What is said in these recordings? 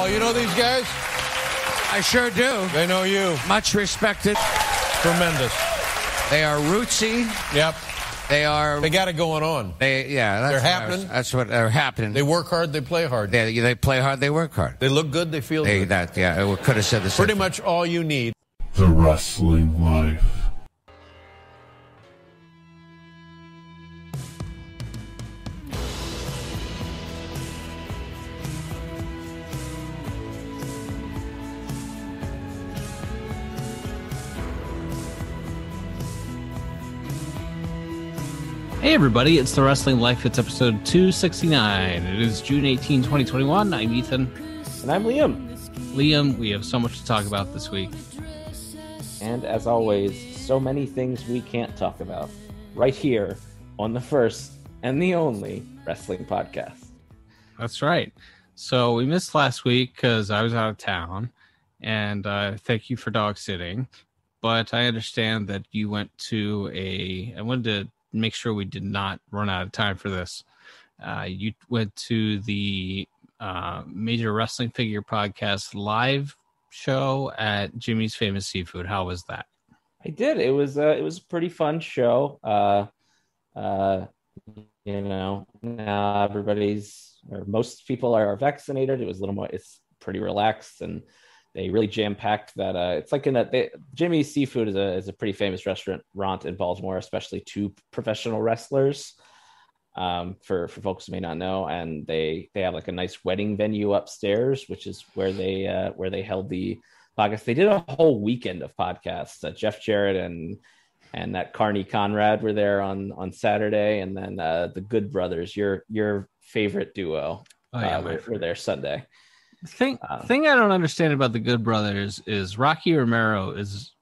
Paul, you know these guys? I sure do. They know you. Much respected. Tremendous. They are rootsy. Yep. They are. They got it going on. They yeah. That's They're what happening. was- that's what they're happening. They work hard, they play hard. They, they play hard. They work hard. They look good, they feel They good. that yeah. I could have said the same. Pretty thing. much all you need. The Wrestling Life. Hey everybody, it's the Wrestling Life. It's episode 269. It is June 18, 2021. I'm Ethan. And I'm Liam. Liam, we have so much to talk about this week. And as always, so many things we can't talk about right here on the first and the only wrestling podcast. That's right. So we missed last week because I was out of town, and uh, thank you for dog sitting. But I understand that you went to a. I wanted to make sure we did not run out of time for this. Uh, you went to the uh, Major Wrestling Figure Podcast live show at Jimmy's Famous Seafood. How was that? I did. It was uh, it was a pretty fun show. Uh, uh, you know, now everybody's or most people are vaccinated. It was a little more. It's pretty relaxed, and they really jam packed that. Uh, it's like in that they, Jimmy's Seafood is a is a pretty famous restaurant in Baltimore, especially two professional wrestlers. Um, for for folks who may not know, and they they have like a nice wedding venue upstairs, which is where they uh, where they held the podcast. They did a whole weekend of podcasts. Uh, Jeff Jarrett and and that Carney Conrad were there on on Saturday, and then uh, the Good Brothers, your your favorite duo, Oh, yeah, uh, were, were there Sunday. Thing Uh, thing I don't understand about the Good Brothers is Rocky Romero is,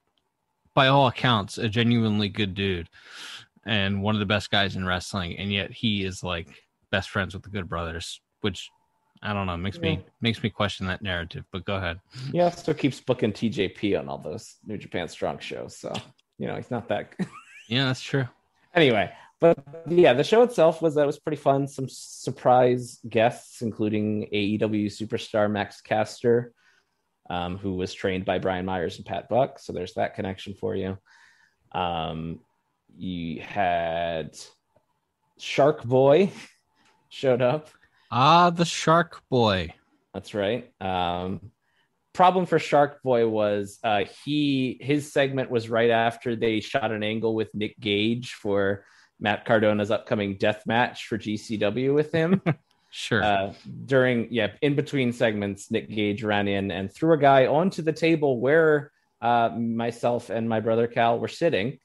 by all accounts, a genuinely good dude, and one of the best guys in wrestling, and yet he is like best friends with the Good Brothers, which I don't know makes me makes me question that narrative. But go ahead. He also keeps booking TJP on all those New Japan Strong shows, so you know he's not that. Yeah, that's true. anyway, but yeah, the show itself was that was pretty fun. Some surprise guests, including AEW superstar Max Caster, um, who was trained by Brian Myers and Pat Buck. So there's that connection for you. Um, you had Shark Boy showed up. Ah, the Shark Boy. That's right. Um, problem for Shark Boy was uh, he his segment was right after they shot an angle with Nick Gage for Matt Cardona's upcoming death match for GCW with him. Sure. uh, during yeah, in between segments, Nick Gage ran in and threw a guy onto the table where uh, myself and my brother Cal were sitting,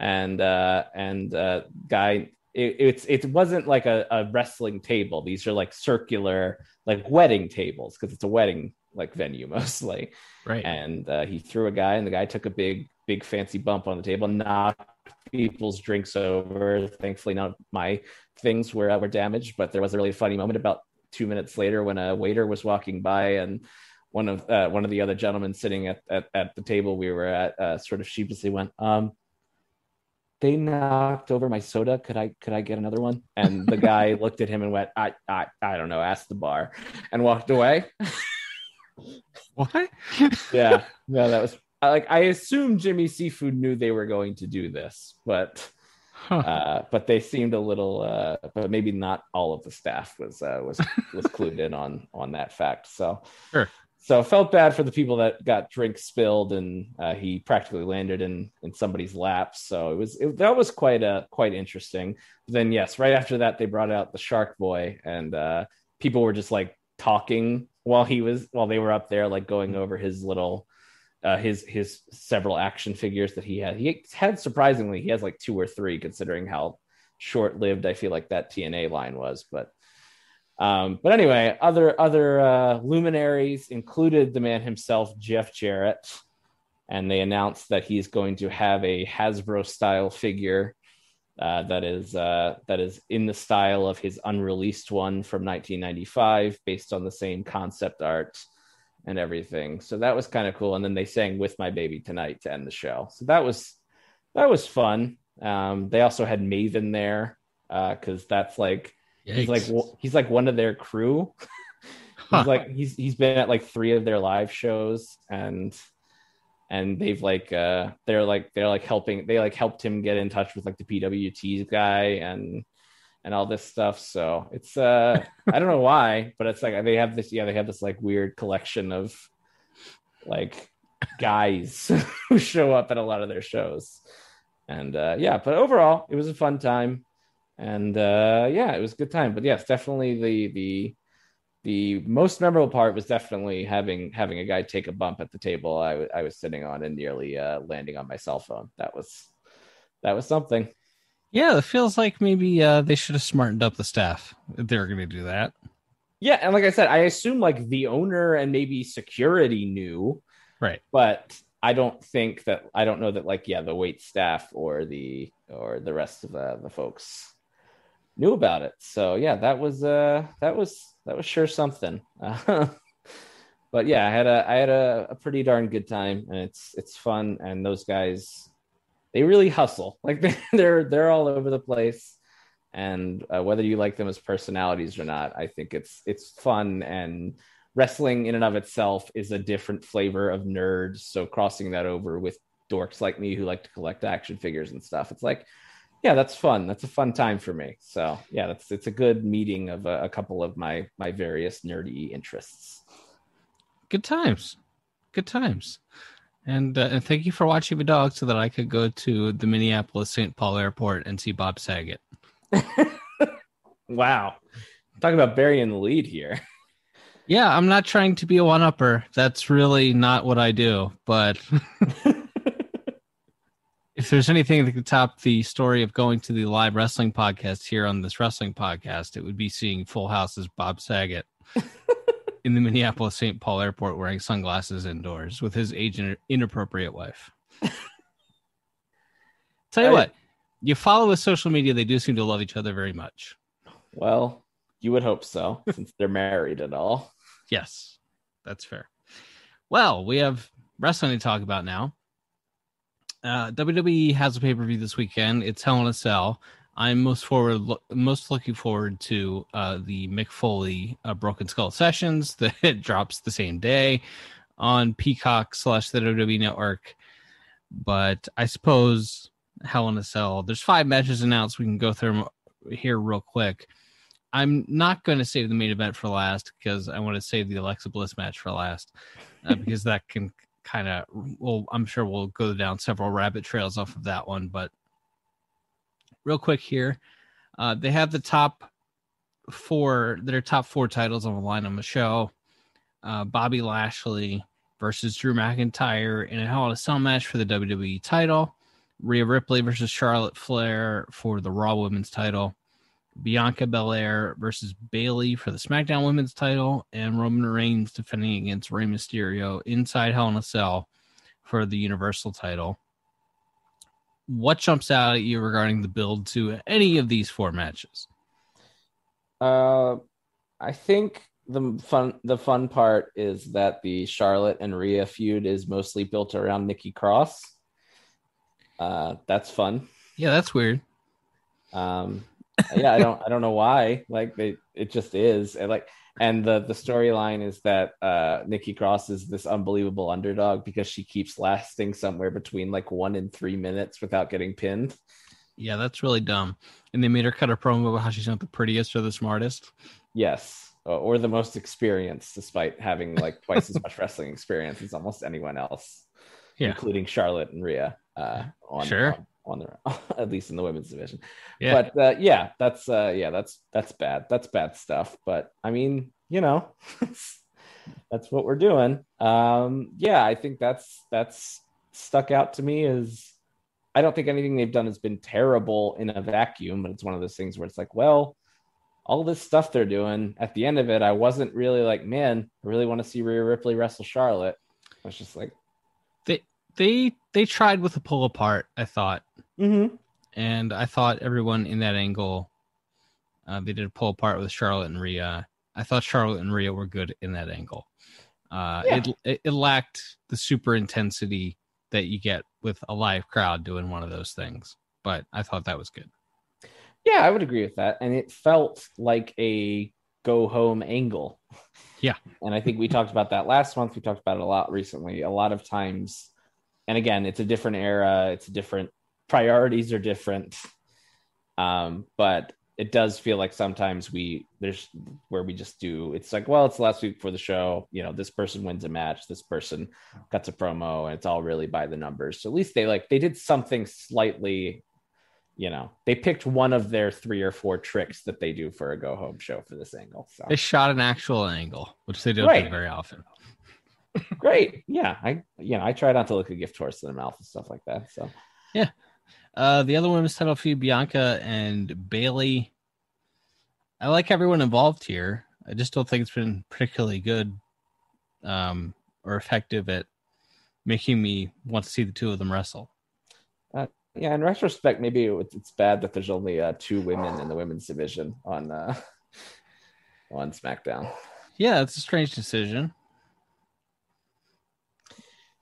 and uh, and uh, guy. It, it's it wasn't like a, a wrestling table. These are like circular, like wedding tables because it's a wedding like venue mostly right. and uh, he threw a guy, and the guy took a big, big fancy bump on the table, knocked people's drinks over. Thankfully, none of my things were uh, were damaged, but there was a really funny moment about two minutes later when a waiter was walking by and. One of uh, one of the other gentlemen sitting at, at, at the table we were at uh, sort of sheepishly went, um, they knocked over my soda. Could I could I get another one? And the guy looked at him and went, I I I don't know. Ask the bar, and walked away. what? yeah, no, that was I- like I assume Jimmy Seafood knew they were going to do this, but Huh. uh, but they seemed a little, uh, but maybe not all of the staff was uh, was was clued in on on that fact. So Sure. So felt bad for the people that got drinks spilled, and uh, he practically landed in in somebody's lap. So it was it, that was quite a quite interesting. then yes, right after that they brought out the Shark Boy, and uh, people were just like talking while he was while they were up there, like going over his little uh, his his several action figures that he had. He had surprisingly he has like two or three, considering how short lived I feel like that TNA line was, but. Um, but anyway, other other uh, luminaries included the man himself, Jeff Jarrett, and they announced that he's going to have a Hasbro style figure uh, that is uh, that is in the style of his unreleased one from 1995, based on the same concept art and everything. So that was kind of cool. And then they sang "With My Baby Tonight" to end the show. So that was that was fun. Um, they also had Maven there because that's like he's like he's like one of their crew He's like he's he's been at like three of their live shows and and they've like uh they're like they're like helping they like helped him get in touch with like the PWT guy and and all this stuff. So it's uh I don't know why, but it's like they have this yeah, they have this like weird collection of like guys who show up at a lot of their shows. And uh yeah, but overall it was a fun time. And uh yeah, it was a good time. But yes, definitely the the the most memorable part was definitely having having a guy take a bump at the table I, w- I was sitting on and nearly uh, landing on my cell phone. That was that was something. Yeah, it feels like maybe uh, they should have smartened up the staff if they're going to do that. Yeah, and like I said, I assume like the owner and maybe security knew, Right. but I don't think that I don't know that like yeah the wait staff or the or the rest of the the folks knew about it. So yeah, that was uh that was that was sure something. but yeah, I had a I had a, a pretty darn good time, and it's it's fun, and those guys they really hustle. Like they're they're all over the place. And uh, whether you like them as personalities or not i think it's it's fun. And wrestling in and of itself is a different flavor of nerds. So crossing that over with dorks like me who like to collect action figures and stuff it's like yeah that's fun. That's a fun time for me. So yeah that's it's a good meeting of a, a couple of my my various nerdy interests. Good times. Good times. And, uh, and thank you for watching the dog so that I could go to the Minneapolis St. Paul airport and see Bob Saget. wow talking about burying the lead here Yeah, I'm not trying to be a one upper. That's really not what I do. But if there's anything that could top the story of going to the live wrestling podcast here on this wrestling podcast, it would be seeing Full House's Bob Saget in the Minneapolis St. Paul airport wearing sunglasses indoors with his age inappropriate wife. Tell you I- what, you follow with social media, they do seem to love each other very much. well you would hope so since they're married and all Yes, that's fair. Well, we have wrestling to talk about now. Uh, WWE has a pay per view this weekend. It's Hell in a Cell. I'm most forward, lo- most looking forward to uh, the Mick Foley uh, Broken Skull sessions that it drops the same day on Peacock slash the WWE Network. But I suppose Hell in a Cell. There's five matches announced. We can go through them here real quick. I'm not going to save the main event for last because I want to save the Alexa Bliss match for last uh, because that can kind of well I'm sure we'll go down several rabbit trails off of that one but real quick here. Uh, they have the top four their top four titles on the line on the show. Uh, Bobby Lashley versus Drew McIntyre in a Hell in a Cell match for the WWE title. Rhea Ripley versus Charlotte Flair for the Raw Women's title. Bianca Belair versus Bayley for the SmackDown Women's title, and Roman Reigns defending against Rey Mysterio inside Hell in a Cell for the Universal title. What jumps out at you regarding the build to any of these four matches? Uh, I think the fun the fun part is that the Charlotte and Rhea feud is mostly built around Nikki Cross. Uh, that's fun. Yeah, that's weird. Um, yeah, I don't I don't know why. Like they, it just is. And like, and the the storyline is that uh, Nikki Cross is this unbelievable underdog because she keeps lasting somewhere between like one and three minutes without getting pinned. Yeah, that's really dumb. And they made her cut a promo about how she's not the prettiest or the smartest. Yes, or- the most experienced, despite having like twice as much wrestling experience as almost anyone else, Yeah. including Charlotte and Rhea. Uh, on, Sure. on, on the at least in the women's division. Yeah. But uh, yeah, that's uh, yeah, that's that's bad. That's bad stuff. But I mean, you know, that's what we're doing. Um, yeah, I think that's that's stuck out to me as I don't think anything they've done has been terrible in a vacuum, but it's one of those things where it's like, well, all this stuff they're doing at the end of it, I wasn't really like, man, I really want to see Rhea Ripley wrestle Charlotte. I was just like, they they tried with a pull apart, I thought. mm-hmm. and I thought everyone in that angle, uh, they did a pull apart with Charlotte and Rhea. I thought Charlotte and Rhea were good in that angle. Uh, Yeah. it, it it lacked the super intensity that you get with a live crowd doing one of those things, but I thought that was good. Yeah, I would agree with that. And it felt like a go home angle. Yeah. And I think we talked about that last month. We talked about it a lot recently. A lot of times, and again, it's a different era, it's a different priorities are different. Um, but it does feel like sometimes we there's where we just do it's like well it's the last week for the show you know this person wins a match this person cuts a promo and it's all really by the numbers so at least they like they did something slightly you know they picked one of their three or four tricks that they do for a go home show for this angle so They shot an actual angle, which they don't Right. do very often. Great yeah i you know i try not to look a gift horse in the mouth and stuff like that so yeah. Uh, the other one women's title feud, Bianca and Bayley. I like everyone involved here. I just don't think it's been particularly good um, or effective at making me want to see the two of them wrestle. yeah in retrospect maybe it's bad that there's only uh, two women in the women's division on uh on smackdown Yeah, it's a strange decision.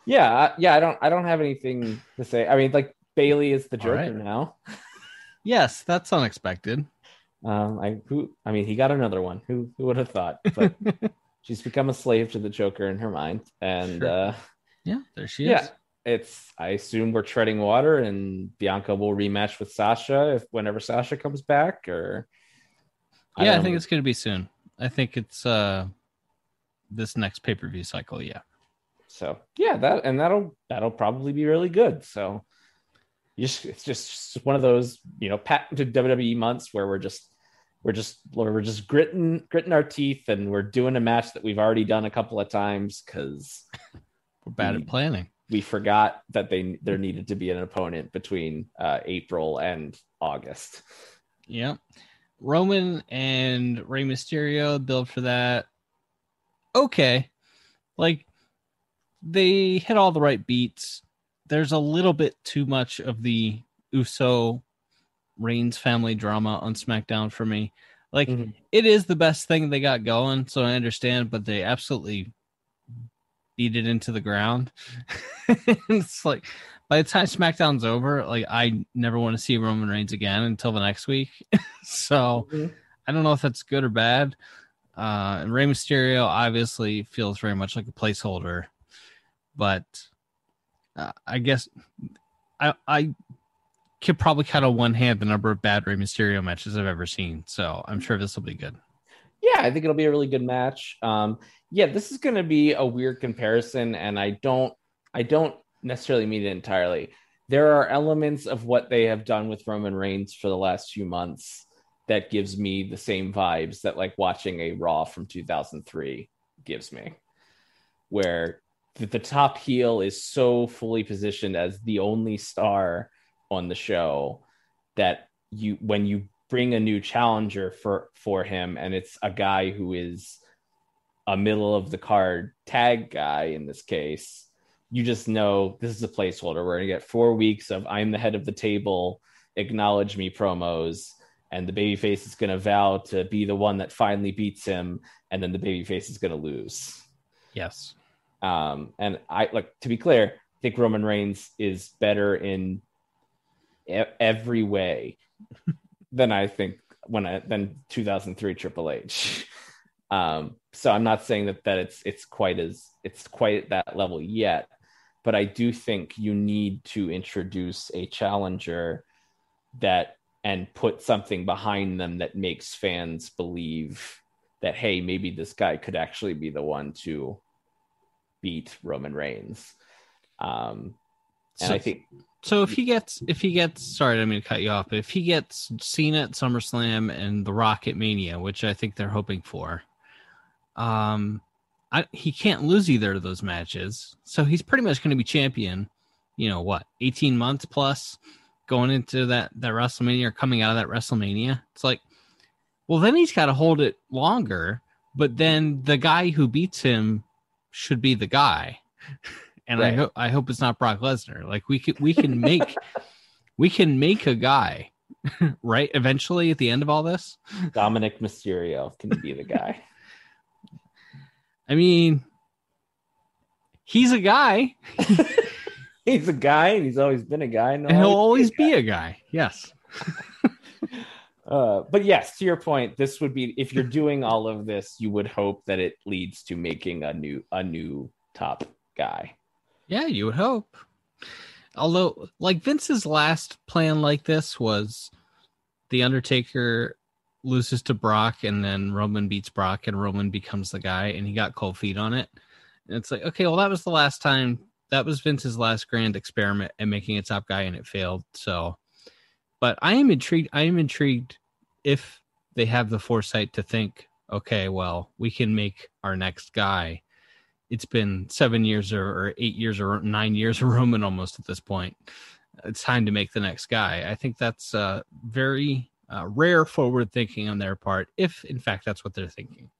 Yeah, yeah. I don't. I don't have anything to say. I mean, like Bayley is the Joker right. now. Yes, that's unexpected. Um, I who. I mean, he got another one. Who who would have thought? But she's become a slave to the Joker in her mind, and Sure. uh, Yeah, there she is. yeah, is. it's. I assume we're treading water, and Bianca will rematch with Sasha if whenever Sasha comes back, or yeah, I think know. it's going to be soon. I think it's uh this next pay per view cycle. Yeah. So yeah, that and that'll that'll probably be really good. So you just, it's just one of those you know patented WWE months where we're just we're just we're just gritting gritting our teeth and we're doing a match that we've already done a couple of times because We're bad Mm. at planning. we forgot that they there needed to be an opponent between uh, April and August. Yeah. Roman and Rey Mysterio build for that. Okay. Like they hit all the right beats. There's a little bit too much of the Uso Reigns family drama on SmackDown for me. Like Mhm. it is the best thing they got going, so I understand, but they absolutely beat it into the ground. it's like by the time SmackDown's over, like I never want to see Roman Reigns again until the next week. so Mhm. I don't know if that's good or bad. Uh, and Rey Mysterio obviously feels very much like a placeholder, but uh, I guess I I could probably count on one hand the number of bad Rey Mysterio matches I've ever seen. So I'm sure this will be good. Yeah, I think it'll be a really good match. Um, yeah, this is going to be a weird comparison, and I don't, I don't necessarily mean it entirely. There are elements of what they have done with Roman Reigns for the last few months that gives me the same vibes that like watching a Raw from 2003 gives me, where the, the top heel is so fully positioned as the only star on the show that you when you bring a new challenger for for him and it's a guy who is a middle of the card tag guy in this case you just know this is a placeholder we're going to get four weeks of i'm the head of the table acknowledge me promos and the babyface is going to vow to be the one that finally beats him and then the babyface is going to lose Yes. Um, and I like to be clear, I think Roman Reigns is better in e- every way than I think when I than 2003 Triple H. Um, so I'm not saying that that it's it's quite as it's quite at that level yet, but I do think you need to introduce a challenger that and put something behind them that makes fans believe that hey maybe this guy could actually be the one to beat Roman Reigns. Um, and So, I think so if he gets if he gets sorry, I mean to cut you off, but if he gets Cena at SummerSlam and The Rock at Mania, which I think they're hoping for, um, I, he can't lose either of those matches, so he's pretty much going to be champion. You know what, eighteen months plus going into that that WrestleMania or coming out of that WrestleMania. It's like, well, then he's got to hold it longer. But then the guy who beats him should be the guy. And I hope I hope it's not Brock Lesnar. Like we can we can make we can make a guy right eventually at the end of all this. Dominic Mysterio can be the guy. I mean, he's a guy, he's a guy, and he's always been a guy. And and he'll always be a guy. Yes. Uh, but yes, to your point, this would be if you're doing all of this, you would hope that it leads to making a new a new top guy. Yeah, you would hope. Although, like Vince's last plan like this was the Undertaker loses to Brock and then Roman beats Brock and Roman becomes the guy and he got cold feet on it. And it's like, okay, well, that was the last time that was Vince's last grand experiment at making a top guy and it failed. So, but I am intrigued. I am intrigued if they have the foresight to think, okay, well, we can make our next guy. It's been seven years or, or eight years or nine years of Roman almost at this point. It's time to make the next guy. I think that's uh, very uh, rare forward thinking on their part, if in fact that's what they're thinking.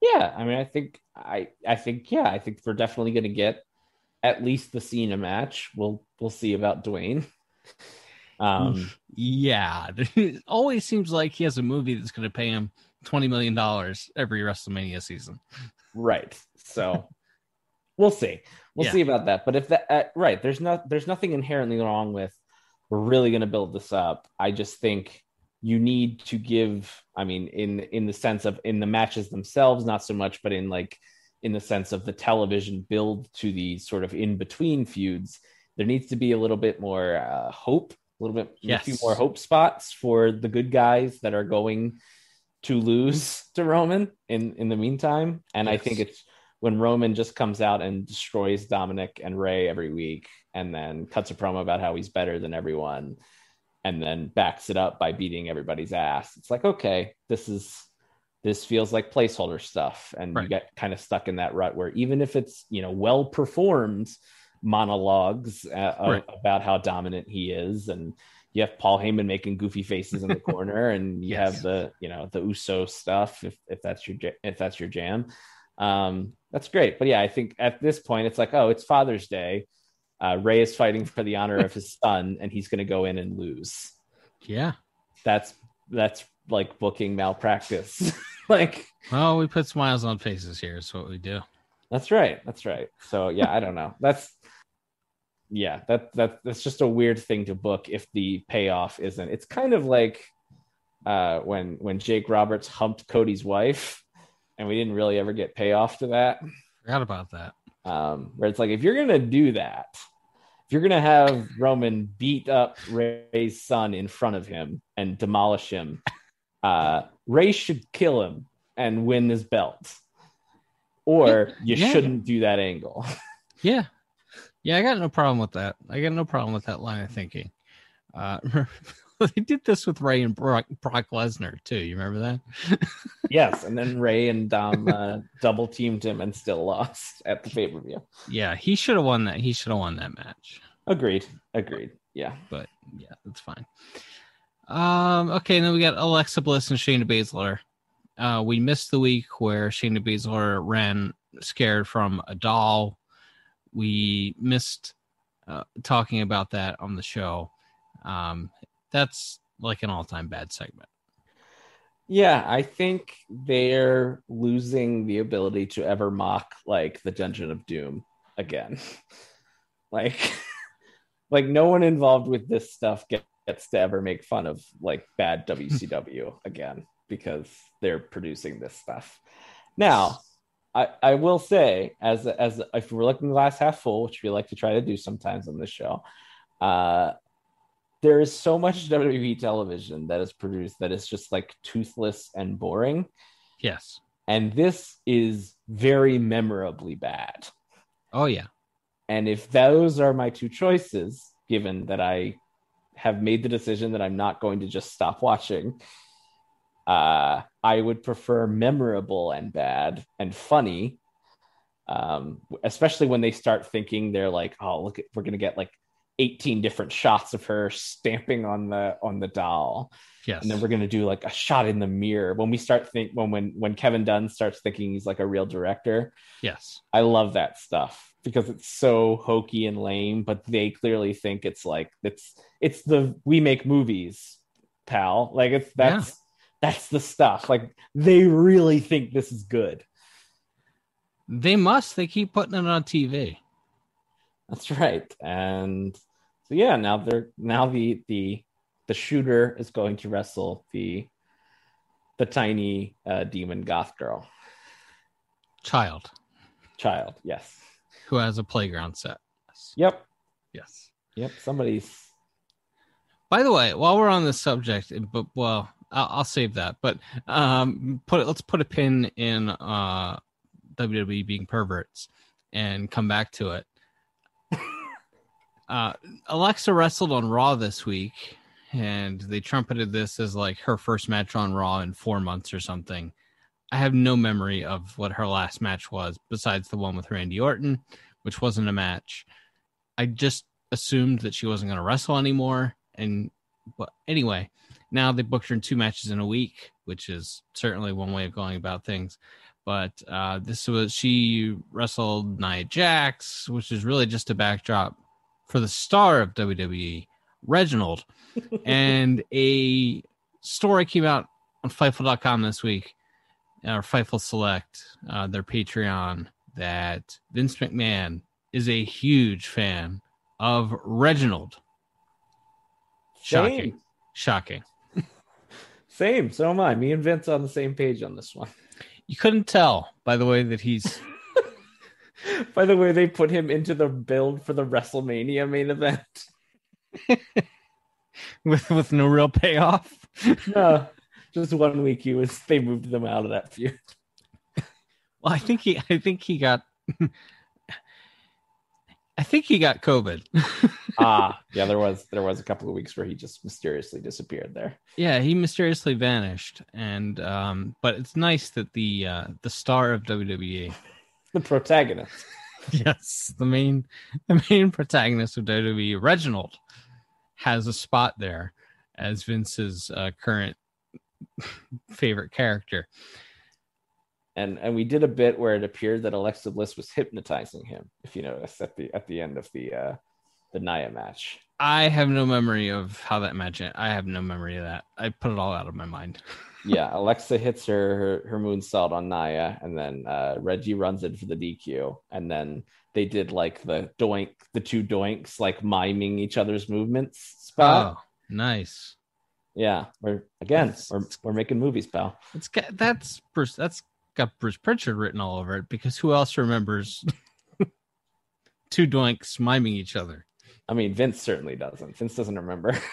Yeah, I mean, I think I I think yeah, I think we're definitely going to get at least the Cena match. We'll we'll see about Dwayne. Um, yeah, it always seems like he has a movie that's going to pay him twenty million dollars every WrestleMania season. Right. So we'll see. We'll Yeah. see about that. But if that uh, right, there's not there's nothing inherently wrong with we're really going to build this up. I just think you need to give I mean in in the sense of in the matches themselves not so much but in like in the sense of the television build to the sort of in between feuds there needs to be a little bit more uh, hope a little bit a few more hope spots for the good guys that are going to lose to Roman in in the meantime. And I think it's when Roman just comes out and destroys Dominic and Rey every week and then cuts a promo about how he's better than everyone and then backs it up by beating everybody's ass. It's like, okay, this is this feels like placeholder stuff. And you get kind of stuck in that rut where even if it's, you know, well performed monologues uh, of- Right. about how dominant he is and you have Paul Heyman making goofy faces in the corner and you Yes. have the, you know, the Uso stuff if if that's your if that's your jam. Um, that's great. But yeah, I think at this point it's like, oh, it's Father's Day. Uh, Rey is fighting for the honor of his son, and he's going to go in and lose. Yeah. That's that's like booking malpractice. like Well, we put smiles on faces here. Is what we do. that's right. That's right. So yeah, I don't know. That's yeah, that that that's just a weird thing to book if the payoff isn't. It's kind of like uh, when when Jake Roberts humped Cody's wife, and we didn't really ever get payoff to that. Forgot about that. um, where it's like if you're gonna do that, if you're gonna have Roman beat up Rey's son in front of him and demolish him, uh, Rey should kill him and win his belt, or you Yeah. shouldn't do that angle. Yeah. Yeah, I got no problem with that. I got no problem with that line of thinking. Uh, they did this with Rey and Brock, Brock Lesnar too. You remember that? yes, and then Rey and Dom uh, double teamed him and still lost at the pay per view. Yeah, he should have won that. He should have won that match. Agreed. Agreed. Yeah. But yeah, that's fine. Um, okay, then we got Alexa Bliss and Shayna Baszler. Uh, we missed the week where Shayna Baszler ran scared from a doll. We missed uh, talking about that on the show. Um, that's like an all-time bad segment. Yeah, I think they're losing the ability to ever mock like the Dungeon of Doom again. like like no one involved with this stuff get, gets to ever make fun of like bad WCW again because they're producing this stuff. Now, I, I will say as as if we're looking glass half full, which we like to try to do sometimes on this show, uh there is so much WWE television that is produced that is just like toothless and boring. Yes. And this is very memorably bad. Oh yeah. And if those are my two choices, given that I have made the decision that I'm not going to just stop watching, uh, I would prefer memorable and bad and funny. Um, especially when they start thinking they're like, oh, look, at, we're gonna get like 18 different shots of her stamping on the on the doll Yes. and then we're gonna do like a shot in the mirror when we start think when when when Kevin Dunn starts thinking he's like a real director. yes. I love that stuff because it's so hokey and lame, but they clearly think it's like it's it's the we make movies, pal. Like it's that's that's the stuff. Like they really think this is good. They must. They keep putting it on TV. That's right. And so yeah, now they're now the the the shooter is going to wrestle the the tiny uh, demon goth girl Child child. Yes. who has a playground set. Yes. Yep. Yes. Yep. Somebody's. By the way, while we're on this subject, but well, I'll, I'll save that. But um, put it, let's put a pin in uh, WWE being perverts and come back to it. uh, Alexa wrestled on Raw this week, and they trumpeted this as like her first match on Raw in four months or something. I have no memory of what her last match was, besides the one with Randy Orton, which wasn't a match. I just assumed that she wasn't going to wrestle anymore. And but anyway, now they booked her in two matches in a week, which is certainly one way of going about things. But uh, this was she wrestled Nia Jax, which is really just a backdrop for the star of WWE, Reginald, and a story came out on Fightful.com this week, or Fightful Select, uh, their Patreon, that Vince McMahon is a huge fan of Reginald. Shocking. Shocking. Same. So am I. Me and Vince on the same page on this one. You couldn't tell by the way that he's By the way, they put him into the build for the WrestleMania main event. with with no real payoff. No, just one week he was. They moved them out of that feud. Well, I think he I think he got I think he got COVID. ah, yeah. There was there was a couple of weeks where he just mysteriously disappeared there. yeah, he mysteriously vanished and um but it's nice that the uh the star of WWE The protagonist. yes, the main the main protagonist of WWE, Reginald, has a spot there as Vince's uh, current favorite character. And and we did a bit where it appeared that Alexa Bliss was hypnotizing him. If you notice at the at the end of the uh the Nia match. I have no memory of how that match. Ended. I have no memory of that. I put it all out of my mind. Yeah, Alexa hits her her, her moonsault on Nia, and then uh, Reggie runs in for the DQ, and then they did like the doink, the two doinks, like miming each other's movements. Spot. Oh, nice. Yeah, we're again That's- we're we're making movies, pal. It's that's Bruce. That's got Bruce Pritchard written all over it because who else remembers two doinks miming each other? I mean, Vince certainly doesn't. Vince doesn't remember.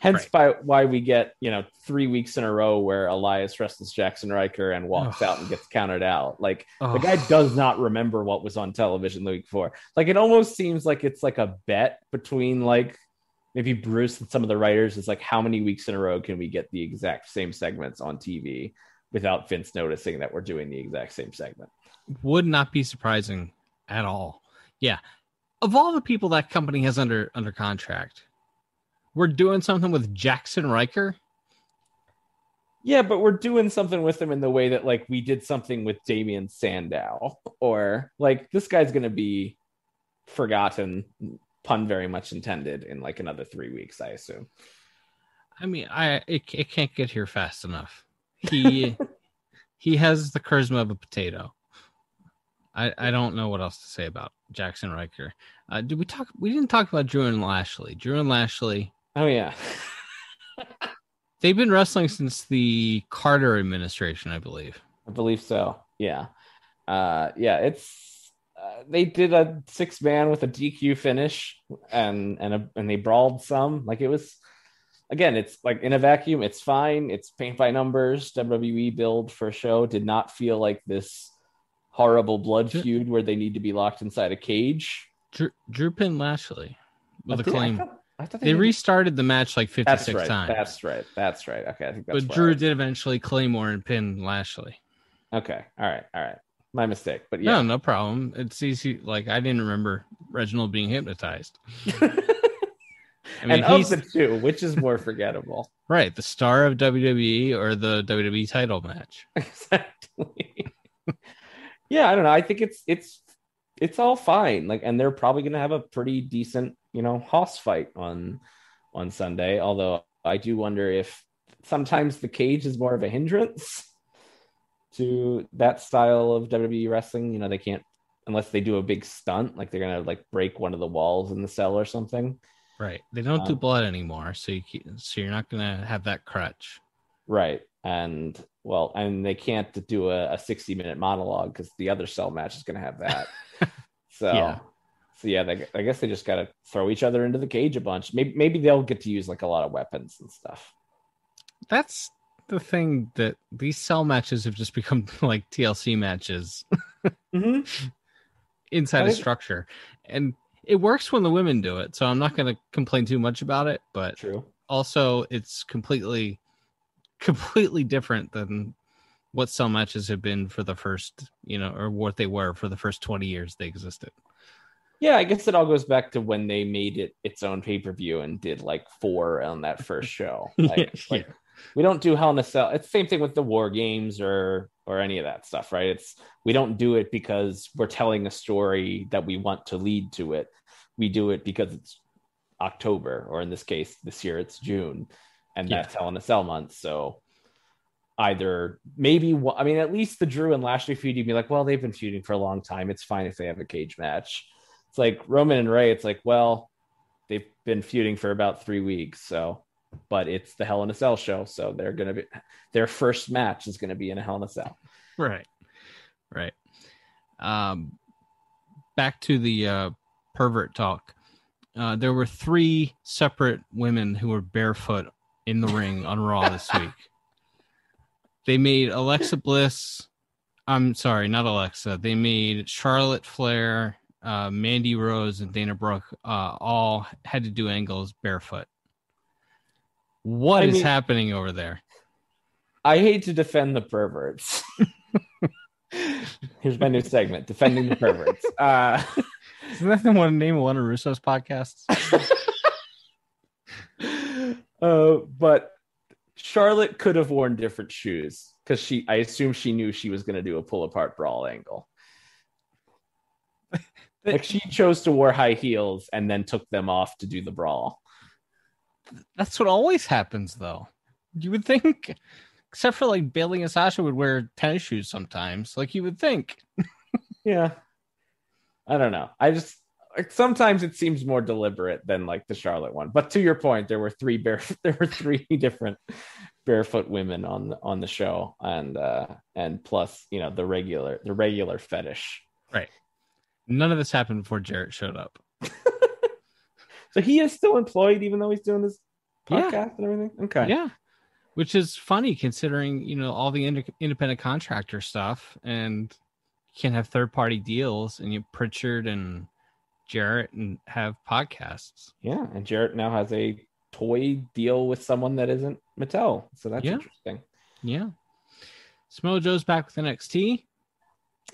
Hence, by why we get you know three weeks in a row where Elias wrestles Jaxson Ryker and walks out and gets counted out. Like the guy does not remember what was on television the week before. Like it almost seems like it's like a bet between like maybe Bruce and some of the writers is like how many weeks in a row can we get the exact same segments on TV without Vince noticing that we're doing the exact same segment. would not be surprising at all. Yeah, of all the people that company has under under contract, we're doing something with Jaxson Ryker. Yeah, but we're doing something with him in the way that like we did something with Damien Sandow, or like this guy's gonna be forgotten, pun very much intended, in like another three weeks, I assume. I mean, I it, it can't get here fast enough. He he has the charisma of a potato. I I don't know what else to say about Jaxson Ryker. Uh, did we talk? We didn't talk about Drew and Lashley. Drew and Lashley. Oh yeah, They've been wrestling since the Carter administration, I believe. I believe so. Yeah, uh, yeah. It's uh, they did a six man with a DQ finish, and and a, and they brawled some. Like it was. Again, it's like in a vacuum, it's fine. It's paint by numbers. WWE build for a show did not feel like this horrible blood feud where they need to be locked inside a cage. Drew, Drew pinned Lashley with I a think- I claim. thought- I thought They did- restarted the match like 56 That's right. times. That's right. That's right. Okay, I think that's but Drew did eventually Claymore and pin Lashley. Okay. All right. All right. My mistake. But No, yeah. no problem. It's easy. Like I didn't remember Reginald being hypnotized. I mean, and of the two, which is more forgettable? right. The star of WWE or the WWE title match. exactly. yeah, I don't know. I think it's it's it's all fine. Like, and they're probably going to have a pretty decent, you know, Hoss fight on on Sunday. Although I do wonder if sometimes the cage is more of a hindrance to that style of WWE wrestling. You know, they can't unless they do a big stunt, like they're gonna like break one of the walls in the cell or something. Right. They don't do Um, blood anymore, so you ke- so you're not gonna have that crutch. Right. And well, and they can't do a, a 60 minute monologue because the other cell match is going to have that. so, Yeah. so yeah, they, I guess they just got to throw each other into the cage a bunch. Maybe, maybe they'll get to use like a lot of weapons and stuff. That's the thing that these cell matches have just become like TLC matches Mm-hmm. inside I a structure, and it works when the women do it. So I'm not gonna complain too much about it, but True. also it's completely completely different than what cell matches have been for the first you know or what they were for the first 20 years they existed Yeah, I guess it all goes back to when they made it its own pay per view and did like four on that first show. Like, Yeah, like, we don't do Hell in a Cell. It's the same thing with the War Games or or any of that stuff, right? It's we don't do it because we're telling a story that we want to lead to it. We do it because it's October, or in this case, this year it's June, and Yeah. that's Hell in a Cell month. So either maybe I mean at least the Drew and Lashley feud, you'd be like, well, they've been feuding for a long time. It's fine if they have a cage match. It's like Roman and Rey. It's like, well, they've been feuding for about three weeks, so but it's the Hell in a Cell show, so they're gonna be their first match is gonna be in a Hell in a Cell. right right um back to the uh pervert talk. Uh there were three separate women who were barefoot in the ring on raw this week. They made alexa bliss i'm sorry not alexa. They made charlotte flair uh mandy rose and dana brooke uh all had to do angles barefoot. What I is mean- happening over there? I hate to defend the perverts. Here's my new segment: defending the perverts. Isn't that the one name of one of russo's podcasts uh, but Charlotte could have worn different shoes because she, I assume, she knew she was going to do a pull apart brawl angle. like she chose to wear high heels and then took them off to do the brawl. That's what always happens, though. You would think, except for like Bayley and Sasha would wear tennis shoes sometimes. Like you would think. Yeah. I don't know. I just like sometimes it seems more deliberate than like the Charlotte one. But to your point, there were three bare there were three different barefoot women on the on the show and uh and plus, you know, the regular the regular fetish. Right. None of this happened before Jarrett showed up. So he is still employed even though he's doing this Yeah. podcast and everything. Okay. Yeah, which is funny considering you know all the ind- independent contractor stuff, and can't have third party deals, and you Pritchard and Jarrett and have podcasts. Yeah. And Jarrett now has a toy deal with someone that isn't Mattel. So that's Yeah. interesting. Yeah, Samoa Joe's back with NXT.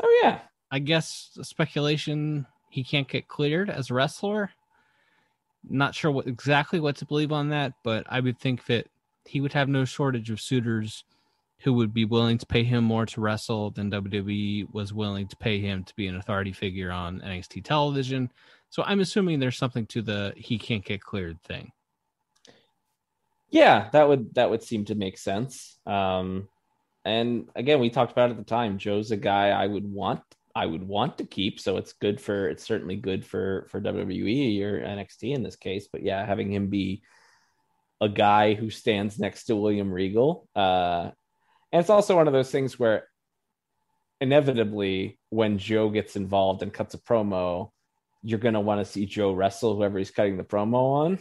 Oh yeah. I guess speculation he can't get cleared as a wrestler. Not sure what exactly what to believe on that, but I would think that he would have no shortage of suitors who would be willing to pay him more to wrestle than WWE was willing to pay him to be an authority figure on NXT television. So I'm assuming there's something to the he can't get cleared thing. Yeah, that would that would seem to make sense. Um, and again, we talked about at the time. Joe's a guy I would want I would want to keep, so it's good for it's certainly good for for WWE or NXT in this case. But yeah, having him be a guy who stands next to William Regal, uh, and it's also one of those things where inevitably when Joe gets involved and cuts a promo, you're gonna want to see Joe wrestle whoever he's cutting the promo on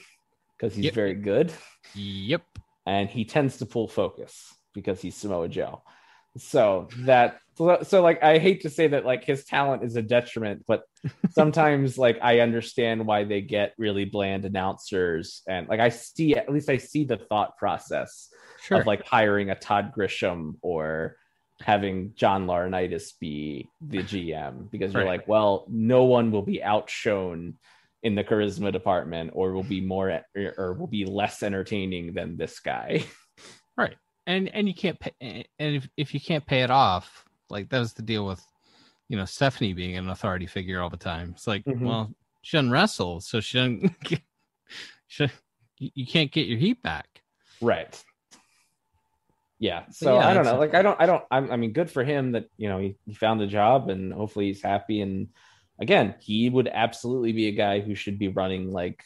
because he's Yep. very good Yep. and he tends to pull focus because he's Samoa Joe. So that so, so like I hate to say that like his talent is a detriment, but sometimes like I understand why they get really bland announcers and like I see at least I see the thought process Sure. of like hiring a Todd Grisham or having John Laurinaitis be the GM because you're Right. like, well, no one will be outshone in the charisma department or will be more or, will be less entertaining than this guy. Right. And and you can't pay and if, if you can't pay it off like that was the deal with you know stephanie being an authority figure all the time it's like Mhm. well she doesn't wrestle so she doesn't get, she, you can't get your heat back right. Yeah. So yeah, I don't know. Like I don't I don't I'm, I mean good for him that you know he, he found a job and hopefully he's happy and again he would absolutely be a guy who should be running like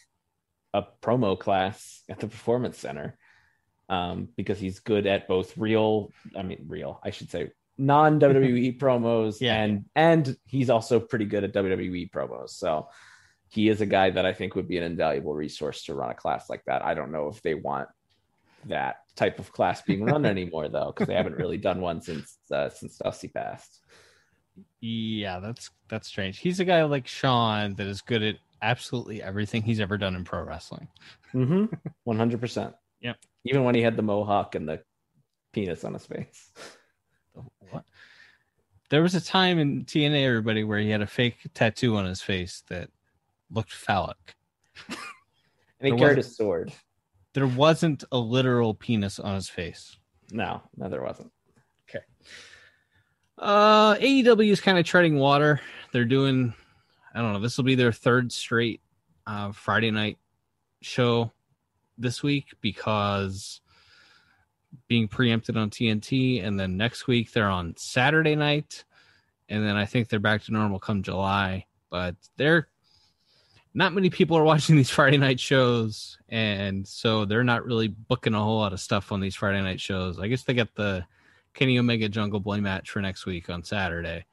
a promo class at the performance center um, because he's good at both real i mean real i should say non wwe promos Yeah. and and he's also pretty good at wwe promos so he is a guy that i think would be an invaluable resource to run a class like that i don't know if they want that type of class being run anymore though because they haven't really done one since uh, since dusty passed Yeah, that's that's strange. He's a guy like Sean that is good at absolutely everything he's ever done in pro wrestling. Mm-hmm. One hundred percent. Yep. Even when he had the mohawk and the penis on his face. What? There was a time in TNA everybody where he had a fake tattoo on his face that looked phallic. And he carried was- a sword. There wasn't a literal penis on his face. No, no, there wasn't. Okay. Uh, AEW is kind of treading water. They're doing, I don't know, this will be their third straight uh, Friday night show this week because being preempted on TNT, and then next week they're on Saturday night, and then I think they're back to normal come July. But they're not many people are watching these Friday night shows, and so they're not really booking a whole lot of stuff on these Friday night shows. I guess they got the Kenny Omega Jungle Boy match for next week on Saturday.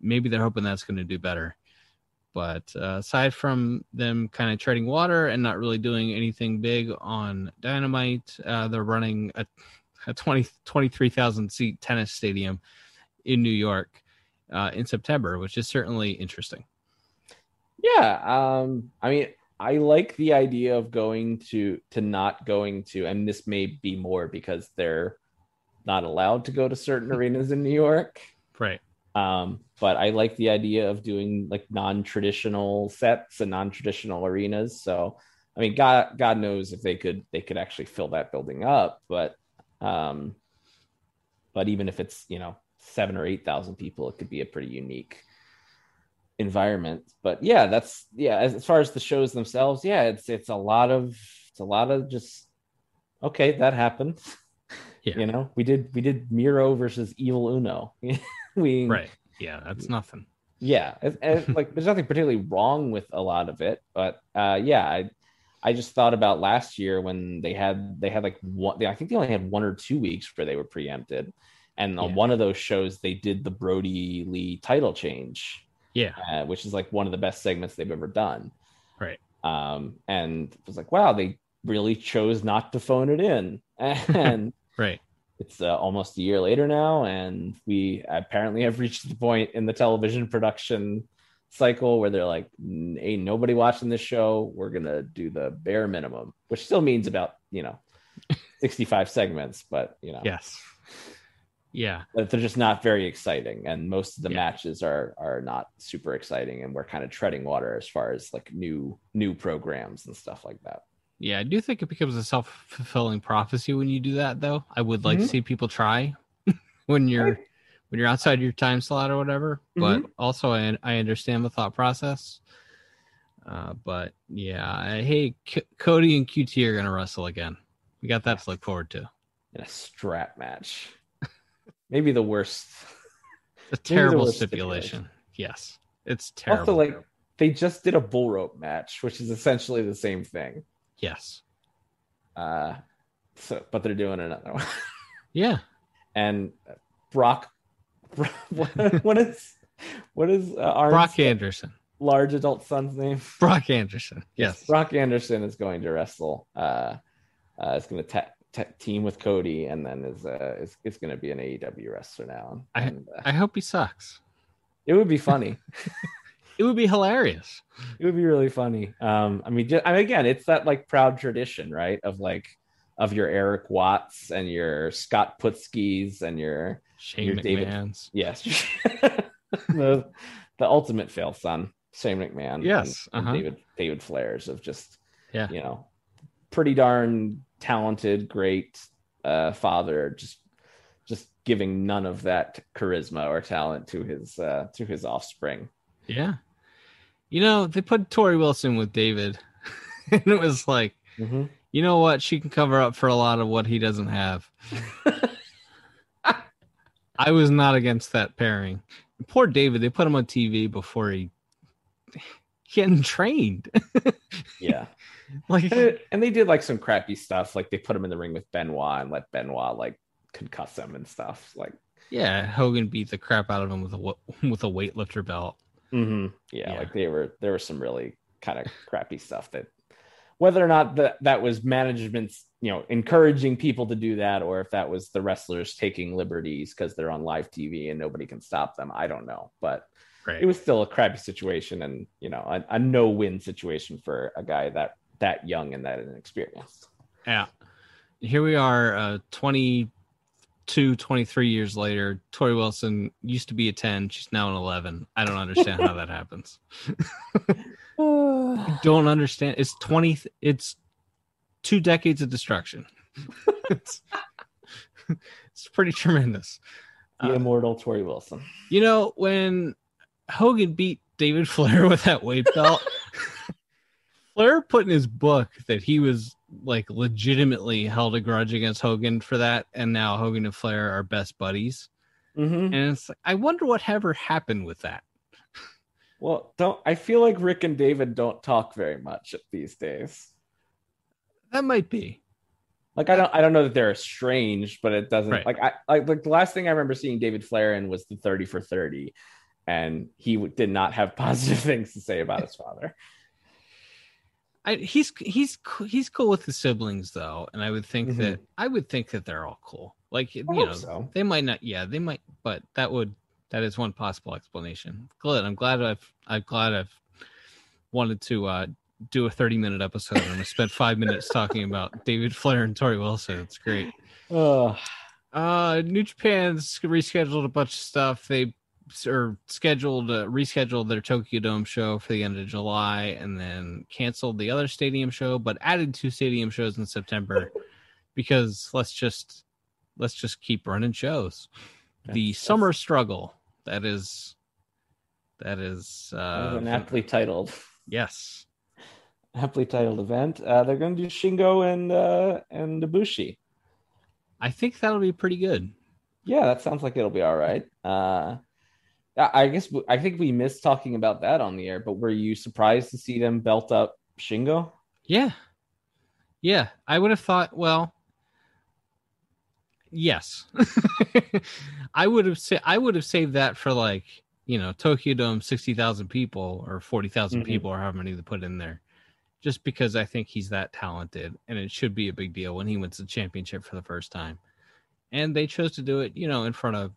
Maybe they're hoping that's going to do better. But uh, aside from them kind of treading water and not really doing anything big on Dynamite, uh, they're running a, a 20, 23,000 seat tennis stadium in New York uh, in September, which is certainly interesting. Yeah. Um, I mean, I like the idea of going to to not going to, and this may be more because they're not allowed to go to certain arenas in New York. Right. Um, but I like the idea of doing like non-traditional sets and non-traditional arenas. So, I mean, God, God knows if they could, they could actually fill that building up. But, um, but even if it's you know seven or eight thousand people, it could be a pretty unique environment. But yeah, that's yeah. As, as far as the shows themselves, yeah, it's it's a lot of it's a lot of just okay, that happened. Yeah. You know, we did we did Miro versus Evil Uno. we Right. Yeah, that's nothing. yeah and, and, like there's nothing particularly wrong with a lot of it but uh yeah i i just thought about last year when they had they had like one they, i think they only had one or two weeks where they were preempted and on Yeah. one of those shows they did the brodie lee title change Yeah. uh, which is like one of the best segments they've ever done Right. um and it was like wow they really chose not to phone it in and Right. it's uh, almost a year later now and we apparently have reached the point in the television production cycle where they're like ain't nobody watching this show we're gonna do the bare minimum which still means about you know 65 segments but you know Yes. Yeah. but they're just not very exciting and most of the Yeah. matches are are not super exciting and we're kind of treading water as far as like new new programs and stuff like that Yeah, I do think it becomes a self fulfilling prophecy when you do that, though. I would like to Mhm. see people try when you're when you're outside your time slot or whatever. But also, I I understand the thought process. Uh, but yeah, I, hey, C- Cody and QT are gonna wrestle again. We got that to look forward to. in a strap match maybe the worst A terrible worst stipulation. Yes, it's terrible. Also, like they just did a bull rope match, which is essentially the same thing. yes, Uh, so, but they're doing another one. yeah, and Brock, what, what is what is uh, Arn's Brock Anderson. large adult son's name? Brock Anderson. Yes, Brock Anderson is going to wrestle. Uh, uh, is going to ta- team with Cody, and then is uh, is, is going to be an AEW wrestler now. I- uh, I hope he sucks. it would be funny. It would be hilarious. it would be really funny. Um, I mean, just, I mean, again, it's that like proud tradition, right? Of like of your Erik Watts and your Scott Putskis and your Shane David- McMahon's. yes, the the ultimate fail son, Shane McMahon. Yes, and, and uh-huh. David David Flairs of just Yeah. you know, pretty darn talented, great uh, father, just just giving none of that charisma or talent to his uh, to his offspring. Yeah. You know, they put Torrie Wilson with David, and it was like, Mm-hmm. you know what? She can cover up for a lot of what he doesn't have. I was not against that pairing. Poor David, they put him on TV before he getting trained. Yeah. like and, it- and they did like some crappy stuff. Like they put him in the ring with Benoit and let Benoit like concuss him and stuff. Like, yeah, Hogan beat the crap out of him with a with a weightlifter belt. Mm-hmm. yeah, Yeah. like they were, there was some really kind of crappy stuff that whether or not that, that was management's, you know, encouraging people to do that, or if that was the wrestlers taking liberties because they're on live TV and nobody can stop them. I don't know. But Right. it was still a crappy situation and, you know, a, a no win situation for a guy that, that young and that inexperienced. Yeah. Here we are, uh, 22, 23 years later. Torrie Wilson used to be a 10. She's now an 11. I don't understand how that happens. Don't understand. It's 20, it's two decades of destruction. it's, it's pretty tremendous. The Uh, immortal Torrie Wilson. You know, when Hogan beat David Flair with that weight belt, Flair put in his book that he was like legitimately held a grudge against Hogan for that, and now Hogan and Flair are best buddies. Mm-hmm. And it's like, I wonder what ever happened with that. Well, don't I feel like Ric and David don't talk very much these days. That might be. Like I don't I don't know that they're estranged, but it doesn't Right. like I like, like the last thing I remember seeing David Flair in was the 30 for 30 and he w- did not have positive things to say about his father. I, he's he's he's cool with the siblings though, and I would think Mhm. that I would think that they're all cool. Like you know, so. they might not. Yeah, they might, but that would that is one possible explanation. Good. I'm glad I've I'm glad I've wanted to uh, do a 30 minute episode and I spent five minutes talking about David Flair and Torrie Wilson. It's great. Ugh. Uh, New Japan's rescheduled a bunch of stuff. They or scheduled uh, rescheduled their Tokyo Dome show for the end of July, and then canceled the other stadium show, but added two stadium shows in September because let's just let's just keep running shows. the summer struggle that is is that uh an aptly titled yes aptly titled event. Uh, they're going to do Shingo and uh, and Ibushi. I think that'll be pretty good. Yeah, that sounds like it'll be all right. Uh, I I guess I think we missed talking about that on the air, but were you surprised to see them belt up Shingo? Yeah. Yeah. I would have thought, well, yes. I would have said I would have saved that for like, you know, Tokyo Dome, 60,000 people or 40,000 Mhm. people or however many they put in there. Just because I think he's that talented and it should be a big deal when he wins the championship for the first time. And they chose to do it, you know, in front of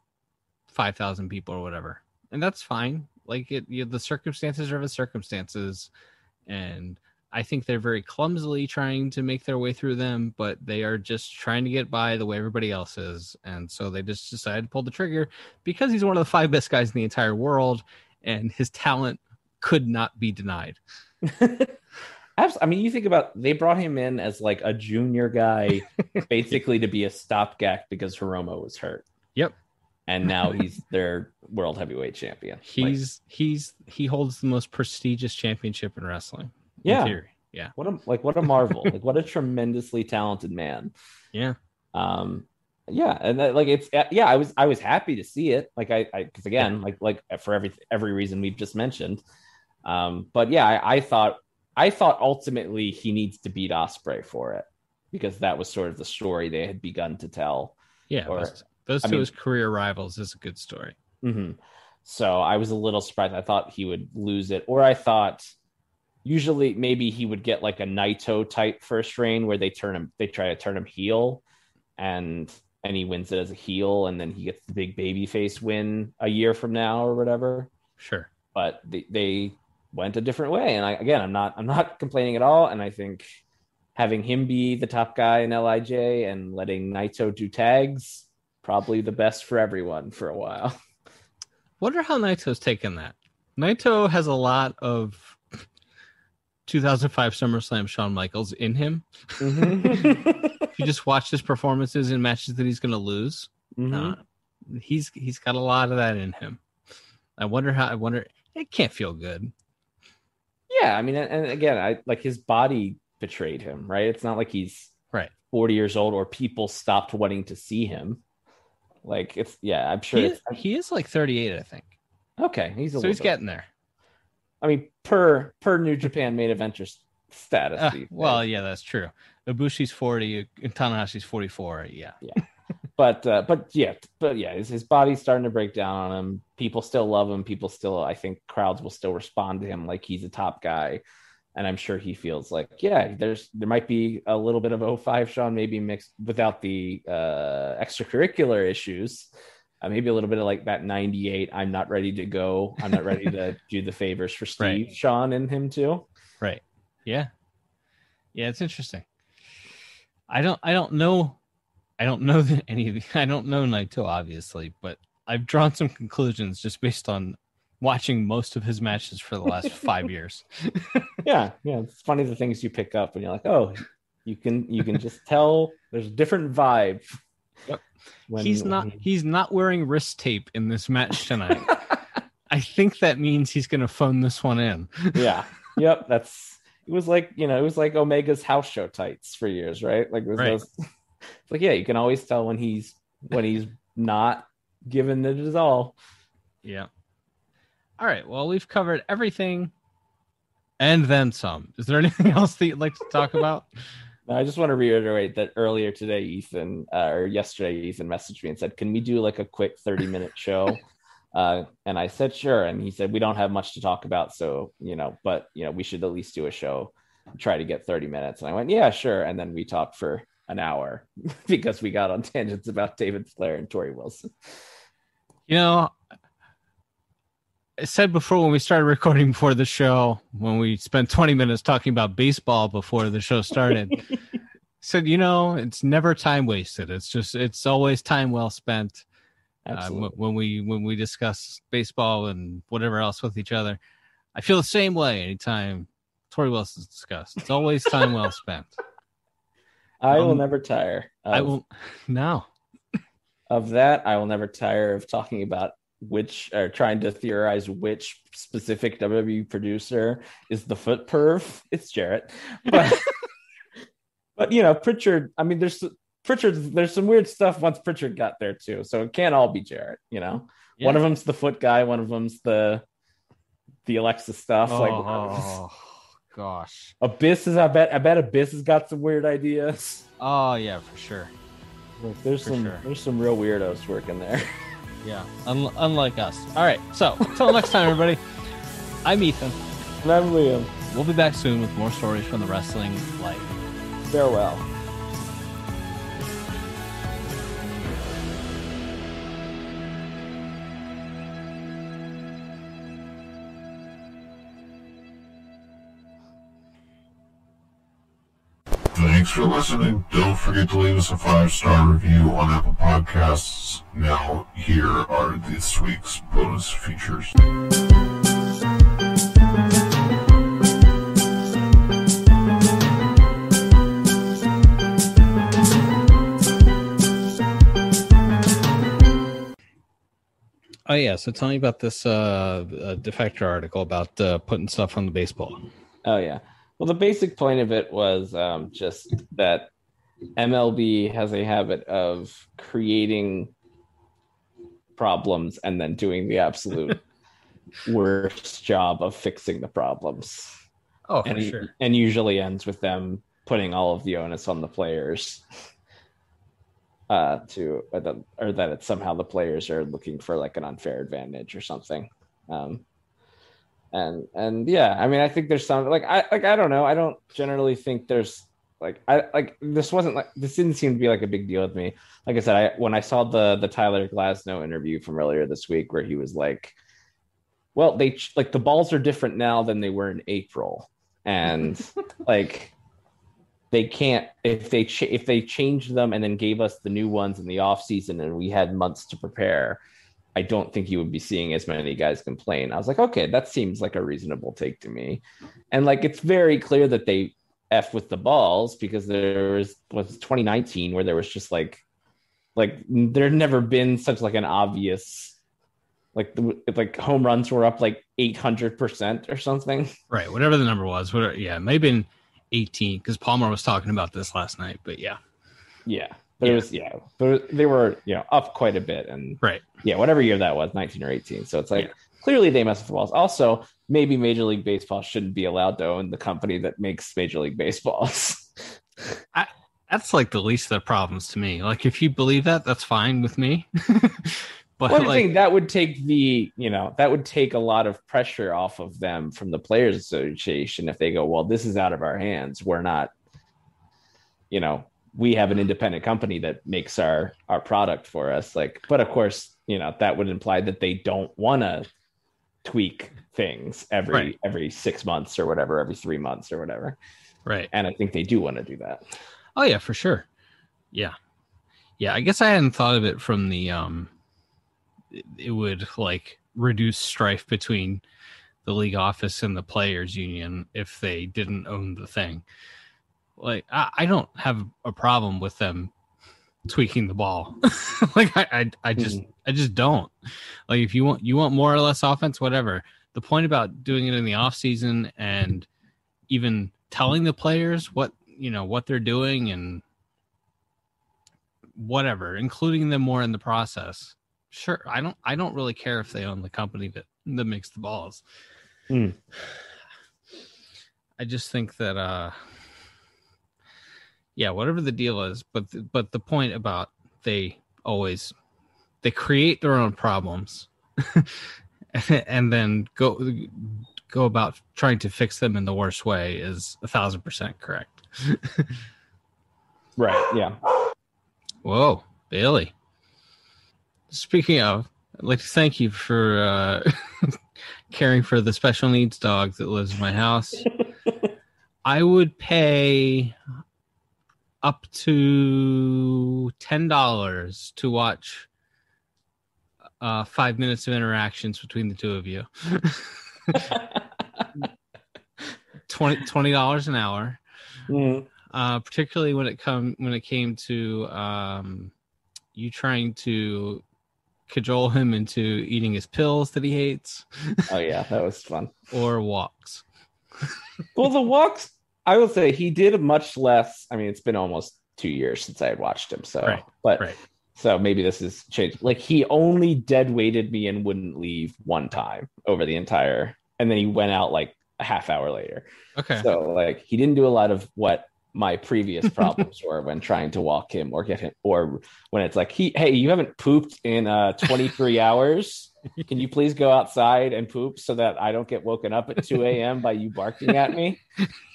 5,000 people or whatever. And that's fine. Like it, you know, the circumstances are the circumstances. And I think they're very clumsily trying to make their way through them, but they are just trying to get by the way everybody else is. And so they just decided to pull the trigger because he's one of the five best guys in the entire world and his talent could not be denied. I mean, you think about they brought him in as like a junior guy, basically to be a stopgap because Hiromu was hurt. And now he's their world heavyweight champion. Like, He's he's he holds the most prestigious championship in wrestling. Yeah. theory. Yeah. what a like what a marvel. like what a tremendously talented man. Yeah. Um yeah, and that, like it's yeah, I was I was happy to see it. Like I I because again, like like for every every reason we've just mentioned. Um, but yeah, I, I thought I thought ultimately he needs to beat Ospreay for it because that was sort of the story they had begun to tell. Yeah. Or- those, I two mean- as career rivals is a good story. hmm So I was a little surprised. I thought he would lose it, or I thought usually maybe he would get like a Naito type first reign where they turn him, they try to turn him heel, and and he wins it as a heel, and then he gets the big baby face win a year from now or whatever. Sure. But they, they went a different way, and I again, I'm not I'm not complaining at all, and I think having him be the top guy in Lij and letting Naito do tags probably the best for everyone for a while. Wonder how Naito's taken that. Naito has a lot of 2005 SummerSlam Shawn Michaels in him. If you just watch his performances in matches that he's going to lose, Mhm. uh, he's he's got a lot of that in him. I wonder how. I wonder. It can't feel good. Yeah, I mean, and and again, I like his body betrayed him, right? It's not like he's Right. 40 years old or people stopped wanting to see him. Like it's yeah, I'm sure He is, he is like 38, I think. okay. He's a So he's bit- getting there. I mean, per per New Japan main eventer status. Uh, well, yeah, that's status. status. These well, days. yeah, that's true. Ibushi's 40, and Tanahashi's 44. Yeah. Yeah, but uh, but yeah, but yeah, his, his body's starting to break down on him. People still love him. People still, I think, crowds will still respond to him like he's a top guy. And I'm sure he feels like, yeah, there's there might be a little bit of 05 Shawn, maybe mixed without the uh, extracurricular issues. Uh, maybe a little bit of like that 98. I'm not ready to go. I'm not ready to do the favors for Steve, Right. Shawn, and him too. Right. Yeah. Yeah, it's interesting. I don't I don't know I don't know that any of the, I don't know Naito obviously, but I've drawn some conclusions just based on watching most of his matches for the last 5 years. yeah yeah it's funny the things you pick up and you're like oh you can you can just tell there's a different vibe Yep. when- he's not when- he's not wearing wrist tape in this match tonight. I think that means he's going to phone this one in. yeah yep that's it was like you know it was like omega's house show tights for years right like it was Right. those it's like yeah you can always tell when he's when he's not giving it his all Yeah. All right. Well, we've covered everything and then some. Is there anything else that you'd like to talk about? I just want to reiterate that earlier today, Ethan, uh, or yesterday, Ethan messaged me and said, "Can we do like a quick thirty-minute show?" uh, and I said, "Sure." And he said, "We don't have much to talk about, so you know, but you know, we should at least do a show, try to get thirty minutes." And I went, "Yeah, sure." And then we talked for an hour because we got on tangents about David Flair and Torrie Wilson. You know, I said before when we started recording before the show, when we spent 20 minutes talking about baseball before the show started, said, you know, it's never time wasted. It's just, it's always time well spent. Uh, when we when we discuss baseball and whatever else with each other, I feel the same way anytime Torrie Wilson's discussed. It's always time well spent. I will um, never tire. Of, I will no. of that. I will never tire of talking about which are trying to theorize which specific WWE producer is the foot perv. It's Jarrett, but but you know Pritchard. I mean, there's Pritchard. There's some weird stuff once Pritchard got there too, so it can't all be Jarrett. You know, one of them's the foot guy, one of them's the the Alexa stuff. Like oh gosh. Abyss is. I bet. I bet Abyss has got some weird ideas. Oh yeah, for sure. Like, there's For some. sure. There's some real weirdos working there. Yeah, un- unlike us. All right, so until next time, everybody. I'm Ethan. and I'm Liam. We'll be back soon with more stories from the wrestling life. Farewell. Thanks for listening. Don't forget to leave us a five star review on Apple Podcasts. Now, here are this week's bonus features. Oh yeah, so tell me about this uh, uh defector article about uh, putting stuff on the baseball. Oh yeah. Well, the basic point of it was um, just that MLB has a habit of creating problems and then doing the absolute worst job of fixing the problems, Oh, and and usually ends with them putting all of the onus on the players. Uh, to or that, or that it's somehow the players are looking for like an unfair advantage or something. Um, and and yeah i mean i think there's some like i like i don't know. I don't generally think there's like i like this wasn't like this didn't seem to be like a big deal with me. Like i said i when i saw the the tyler glasnow interview from earlier this week where he was like well they like the balls are different now than they were in april. And like they can't if they ch- if they changed them and then gave us the new ones in the off season and we had months to prepare I don't think you would be seeing as many guys complain. I was like, okay, that seems like a reasonable take to me. And like, it's very clear that they F with the balls because there was, was 2019 where there was just like, like there had never been such like an obvious, like the, like home runs were up like 800% or something. right, whatever the number was. Whatever, yeah, it may have been 18 because Palmer was talking about this last night. But yeah, Yeah. But Yeah. it was, yeah, but they were, you know, up quite a bit. And right. yeah, whatever year that was, 19 or 18. So it's like Yeah. clearly they mess with the balls. Also, maybe Major League Baseball shouldn't be allowed to own the company that makes Major League Baseballs. I, That's like the least of the problems to me. Like if you believe that, that's fine with me. but Well, I like, think that would take the, you know, that would take a lot of pressure off of them from the Players Association if they go, well, this is out of our hands. We're not, you know, we have an independent company that makes our our product for us. Like, but of course, you know, that would imply that they don't want to tweak things every Right. every six months or whatever, every three months or whatever. right. And I think they do want to do that. Oh yeah, for sure. Yeah. Yeah, I guess I hadn't thought of it from the um it would like reduce strife between the league office and the players union if they didn't own the thing. Like I, I don't have a problem with them tweaking the ball. like I, I I just I just don't. Like if you want you want more or less offense, whatever. The point about doing it in the off season and even telling the players what you know what they're doing and whatever including them more in the process sure i don't i don't really care if they own the company that that makes the balls Hmm. i just think that uh yeah whatever the deal is but th- but the point about they always they create their own problems and then go go about trying to fix them in the worst way is a thousand percent correct Right. Yeah. Whoa, Bailey. Speaking of, I'd like to thank you for uh, caring for the special needs dog that lives in my house. I would pay up to ten dollars to watch uh, five minutes of interactions between the two of you. 20 dollars an hour Mm. uh, particularly when it come when it came to um, you trying to cajole him into eating his pills that he hates Oh yeah, that was fun. or walks. Well, the walks, I will say he did much less. I mean, it's been almost two years since I had watched him. So, Right, but right. so maybe this has changed. Like he only dead weighted me and wouldn't leave one time over the entire, and then he went out like a half hour later. Okay. So like he didn't do a lot of what my previous problems were when trying to walk him or get him or when it's like he hey you haven't pooped in uh 23 hours can you please go outside and poop so that i don't get woken up at 2 a.m by you barking at me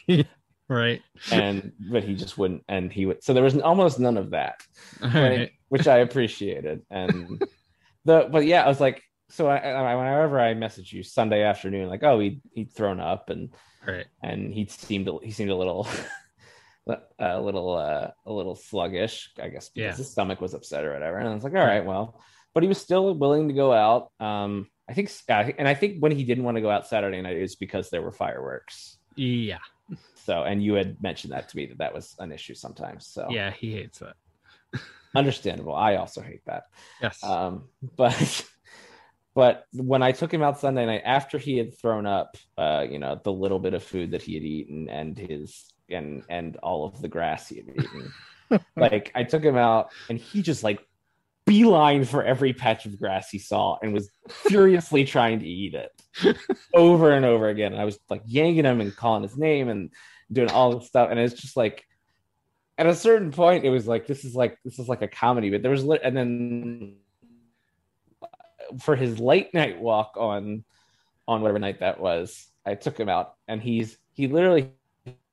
right. and but he just wouldn't and he would so there was almost none of that right, right. which i appreciated and the but yeah i was like so I, I, whenever i messaged you sunday afternoon like oh he he'd thrown up and Right. and he seemed he seemed a little a little uh, a little sluggish i guess because Yeah. his stomach was upset or whatever and i was like all right well but he was still willing to go out um i think and i think when he didn't want to go out saturday night it was because there were fireworks Yeah. So and you had mentioned that to me that that was an issue sometimes so Yeah. He hates that. understandable i also hate that Yes. um, but but when I took him out Sunday night after he had thrown up, uh, you know, the little bit of food that he had eaten and his and and all of the grass he had eaten, like I took him out and he just like beeline for every patch of grass he saw and was furiously trying to eat it over and over again. And I was like yanking him and calling his name and doing all this stuff, and it's just like at a certain point it was like this is like this is like a comedy but there was lit and then for his late night walk on on whatever night that was i took him out and he's he literally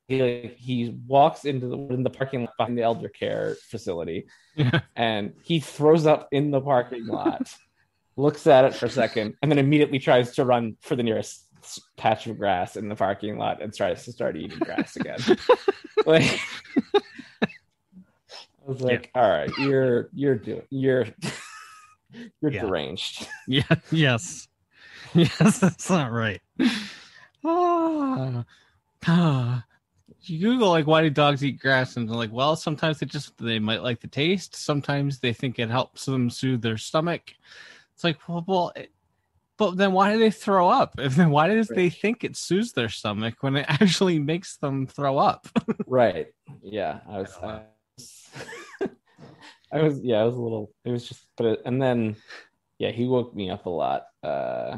he, he walks into the in the parking lot behind the elder care facility Yeah. and he throws up in the parking lot looks at it for a second and then immediately tries to run for the nearest patch of grass in the parking lot and tries to start eating grass again like I was like, all right, you're you're doing you're you're Yeah. deranged. Yeah. Yes. Yes. That's not right. Ah. Ah. You Google like why do dogs eat grass and they're like, well, sometimes they just they might like the taste. Sometimes they think it helps them soothe their stomach. It's like, well, well it, but then why do they throw up? If then why do they think it soothes their stomach when it actually makes them throw up? right. Yeah. I was I was, I was yeah, I was a little it was just but it, and then yeah, he woke me up a lot. Uh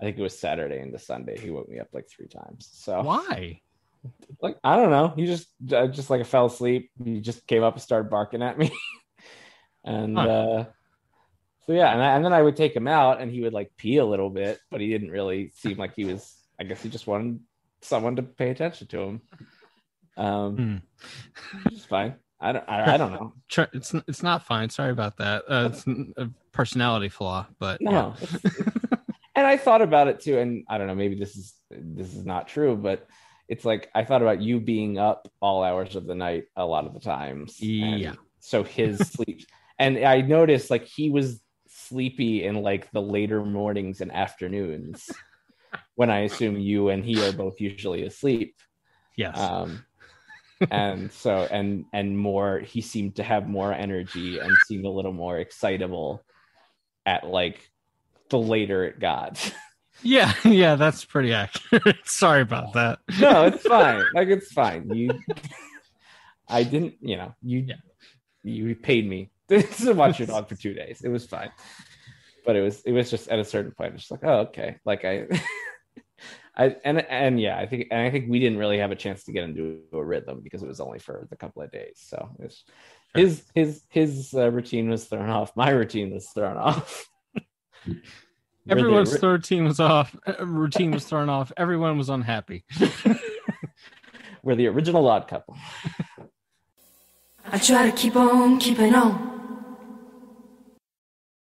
I think it was Saturday into Sunday. He woke me up like three times. So Why? Like I don't know. He just uh, just like I fell asleep. He just came up and started barking at me, and Huh. uh, so yeah, and, I, and then I would take him out, and he would like pee a little bit, but he didn't really seem like he was. I guess he just wanted someone to pay attention to him. Um, Hmm. which fine. I don't. I, I don't know. It's it's not fine. Sorry about that. Uh, it's a personality flaw, but No. it's- it's- and I thought about it too, and I don't know. Maybe this is this is not true, but it's like I thought about you being up all hours of the night a lot of the times. Yeah. So his sleep, and I noticed like he was sleepy in like the later mornings and afternoons, when I assume you and he are both usually asleep. yes. Um, and so and and more he seemed to have more energy and seemed a little more excitable at like the later it got yeah, yeah, that's pretty accurate. Sorry about that. no it's fine like it's fine you i didn't you know you Yeah. you paid me to watch your dog for two days it was fine but it was it was just at a certain point it's just like oh okay like i I and and yeah, I think and I think we didn't really have a chance to get into a rhythm because it was only for the couple of days. So it's his his his uh, routine was thrown off. My routine was thrown off. Everyone's Really- third team was off. uh, Routine was thrown off. Everyone was unhappy. we're the original odd couple. I try to keep on keeping on.